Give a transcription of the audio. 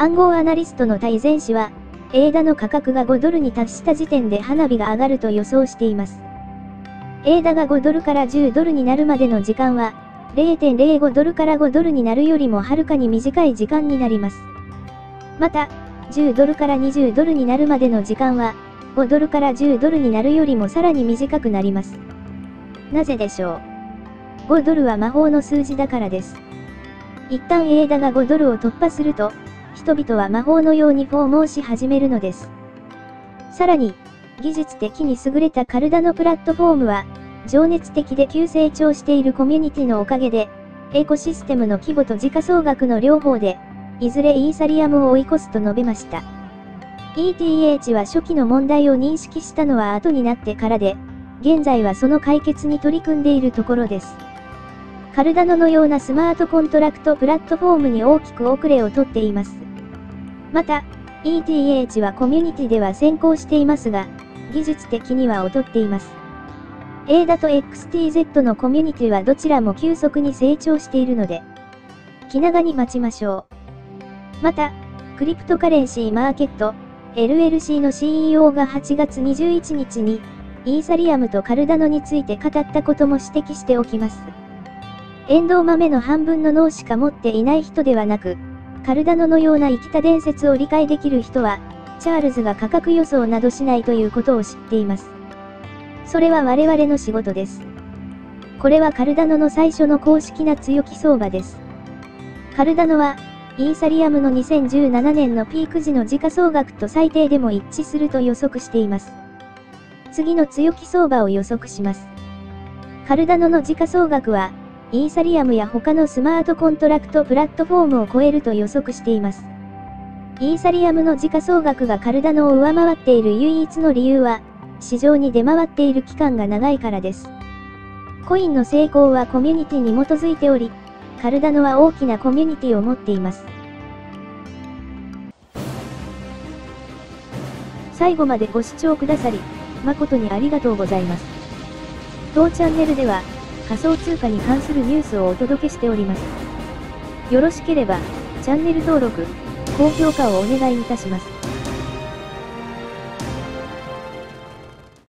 暗号アナリストの対前氏は、エーダの価格が5ドルに達した時点で花火が上がると予想しています。エーダが5ドルから10ドルになるまでの時間は、0.05ドルから5ドルになるよりもはるかに短い時間になります。また、10ドルから20ドルになるまでの時間は、5ドルから10ドルになるよりもさらに短くなります。なぜでしょう ?5 ドルは魔法の数字だからです。一旦エーダが5ドルを突破すると、人々は魔法のようにフォー申し始めるのです。さらに、技術的に優れたカルダのプラットフォームは、情熱的で急成長しているコミュニティのおかげで、エコシステムの規模と時価総額の両方で、いずれイーサリアムを追い越すと述べました。ETH は初期の問題を認識したのは後になってからで、現在はその解決に取り組んでいるところです。カルダノのようなスマートコントラクトプラットフォームに大きく遅れをとっています。また、ETH はコミュニティでは先行していますが、技術的には劣っています。ADA と XTZ のコミュニティはどちらも急速に成長しているので、気長に待ちましょう。また、クリプトカレンシーマーケット、LLC の CEO が8月21日に、イーサリアムとカルダノについて語ったことも指摘しておきます。エンドウ豆の半分の脳しか持っていない人ではなく、カルダノのような生きた伝説を理解できる人は、チャールズが価格予想などしないということを知っています。それは我々の仕事です。これはカルダノの最初の公式な強気相場です。カルダノは、イーサリアムの2017年のピーク時の時価総額と最低でも一致すると予測しています。次の強気相場を予測します。カルダノの時価総額は、イーサリアムや他のスマートコントラクトプラットフォームを超えると予測しています。イーサリアムの時価総額がカルダノを上回っている唯一の理由は、市場に出回っている期間が長いからです。コインの成功はコミュニティに基づいており、カルダノは大きなコミュニティを持っています。最後までご視聴くださり、誠にありがとうございます。当チャンネルでは、仮想通貨に関するニュースをお届けしております。よろしければ、チャンネル登録、高評価をお願いいたします。